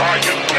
Are you?